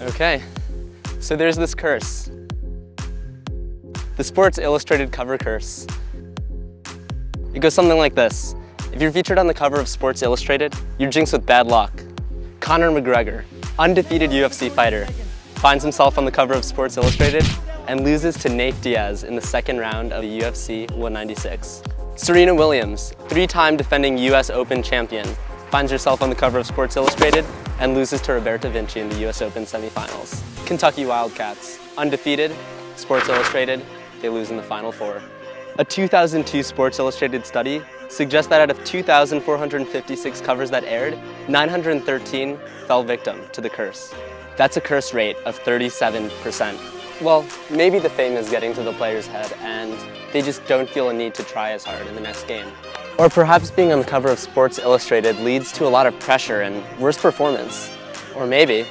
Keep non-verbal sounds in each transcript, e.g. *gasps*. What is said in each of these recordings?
Okay, so there's this curse. The Sports Illustrated cover curse. It goes something like this. If you're featured on the cover of Sports Illustrated, you're jinxed with bad luck. Conor McGregor, undefeated UFC fighter, finds himself on the cover of Sports Illustrated and loses to Nate Diaz in the second round of UFC 196. Serena Williams, three-time defending US Open champion, finds herself on the cover of Sports Illustrated and loses to Roberta Vinci in the US Open semifinals. Kentucky Wildcats, undefeated, Sports Illustrated, they lose in the Final Four. A 2002 Sports Illustrated study suggests that out of 2,456 covers that aired, 913 fell victim to the curse. That's a curse rate of 37%. Well, maybe the fame is getting to the player's head and they just don't feel a need to try as hard in the next game. Or perhaps being on the cover of Sports Illustrated leads to a lot of pressure and worse performance. Or maybe,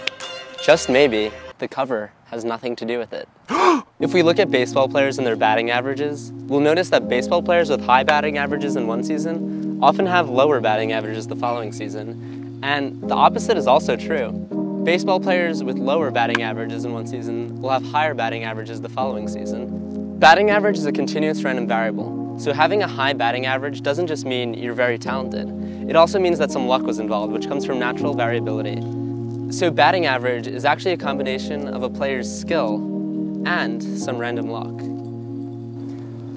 just maybe, the cover has nothing to do with it. *gasps* if we look at baseball players and their batting averages, we'll notice that baseball players with high batting averages in one season often have lower batting averages the following season. And the opposite is also true. Baseball players with lower batting averages in one season will have higher batting averages the following season. Batting average is a continuous random variable, so having a high batting average doesn't just mean you're very talented. It also means that some luck was involved, which comes from natural variability. So batting average is actually a combination of a player's skill and some random luck.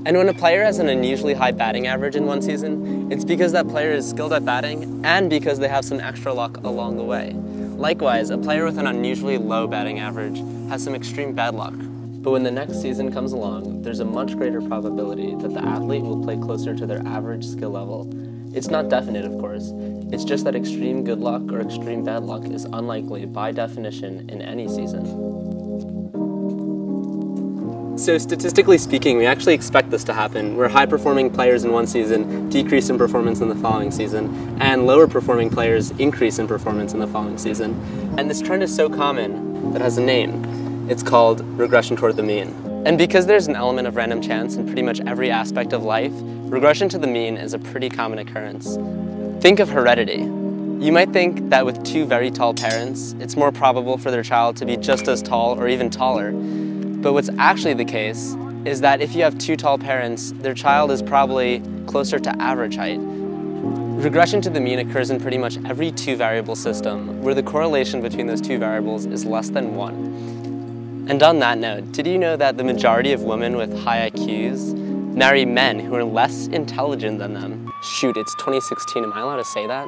And when a player has an unusually high batting average in one season, it's because that player is skilled at batting and because they have some extra luck along the way. Likewise, a player with an unusually low batting average has some extreme bad luck, but when the next season comes along, there's a much greater probability that the athlete will play closer to their average skill level. It's not definite, of course. It's just that extreme good luck or extreme bad luck is unlikely by definition in any season. So statistically speaking, we actually expect this to happen, where high-performing players in one season decrease in performance in the following season, and lower-performing players increase in performance in the following season. And this trend is so common that it has a name. It's called regression toward the mean. And because there's an element of random chance in pretty much every aspect of life, regression to the mean is a pretty common occurrence. Think of heredity. You might think that with two very tall parents, it's more probable for their child to be just as tall or even taller. But what's actually the case is that if you have two tall parents, their child is probably closer to average height. Regression to the mean occurs in pretty much every two variable system, where the correlation between those two variables is less than one. And on that note, did you know that the majority of women with high IQs marry men who are less intelligent than them? Shoot, it's 2016, am I allowed to say that?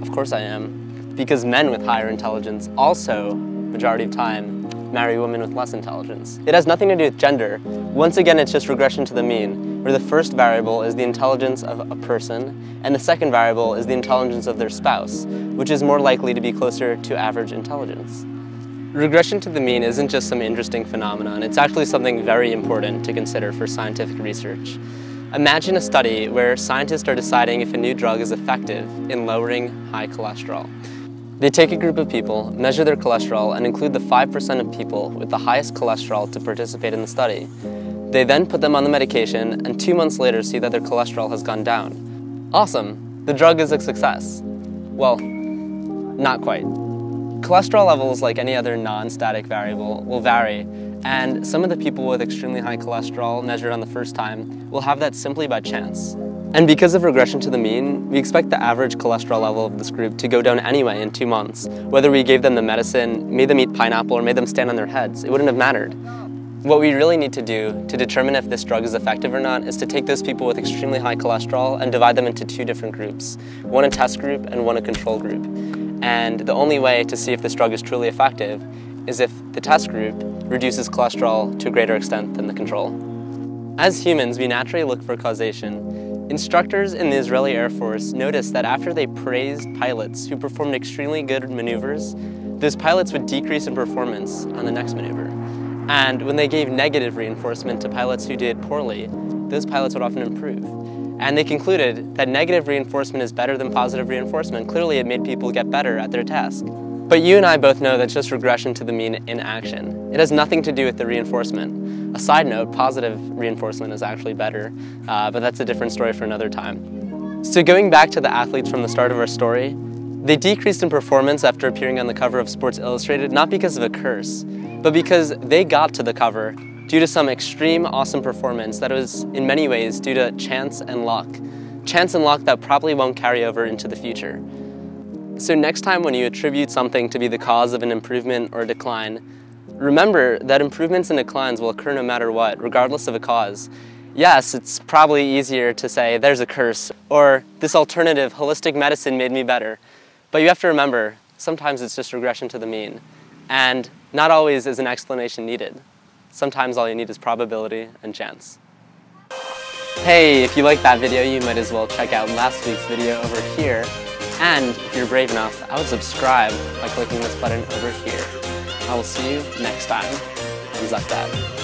Of course I am. Because men with higher intelligence also, majority of time, marry women with less intelligence. It has nothing to do with gender. Once again, it's just regression to the mean, where the first variable is the intelligence of a person, and the second variable is the intelligence of their spouse, which is more likely to be closer to average intelligence. Regression to the mean isn't just some interesting phenomenon, it's actually something very important to consider for scientific research. Imagine a study where scientists are deciding if a new drug is effective in lowering high cholesterol. They take a group of people, measure their cholesterol, and include the 5% of people with the highest cholesterol to participate in the study. They then put them on the medication, and two months later see that their cholesterol has gone down. Awesome! The drug is a success. Well, not quite. Cholesterol levels, like any other non-static variable, will vary, and some of the people with extremely high cholesterol measured on the first time will have that simply by chance. And because of regression to the mean, we expect the average cholesterol level of this group to go down anyway in two months. Whether we gave them the medicine, made them eat pineapple, or made them stand on their heads, it wouldn't have mattered. What we really need to do to determine if this drug is effective or not is to take those people with extremely high cholesterol and divide them into two different groups, one a test group and one a control group. And the only way to see if this drug is truly effective is if the test group reduces cholesterol to a greater extent than the control. As humans, we naturally look for causation. Instructors in the Israeli Air Force noticed that after they praised pilots who performed extremely good maneuvers, those pilots would decrease in performance on the next maneuver. And when they gave negative reinforcement to pilots who did poorly, those pilots would often improve. And they concluded that negative reinforcement is better than positive reinforcement. Clearly it made people get better at their task. But you and I both know that's just regression to the mean in action. It has nothing to do with the reinforcement. A side note, positive reinforcement is actually better, uh, but that's a different story for another time. So going back to the athletes from the start of our story, They decreased in performance after appearing on the cover of Sports Illustrated not because of a curse, but because they got to the cover due to some extreme awesome performance that was in many ways due to chance and luck. Chance and luck that probably won't carry over into the future. So next time when you attribute something to be the cause of an improvement or decline, remember that improvements and declines will occur no matter what, regardless of a cause. Yes, it's probably easier to say there's a curse or this alternative holistic medicine made me better. But you have to remember, sometimes it's just regression to the mean. And not always is an explanation needed. Sometimes all you need is probability and chance. Hey, if you liked that video, you might as well check out last week's video over here. And if you're brave enough, I would subscribe by clicking this button over here. I will see you next time. Zuck that.